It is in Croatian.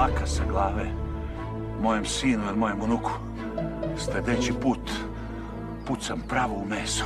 dlaka sa glave mojem sinu ili mojem unuku. Sljedeći put pucam pravo u meso.